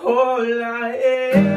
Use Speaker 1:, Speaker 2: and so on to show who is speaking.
Speaker 1: all I am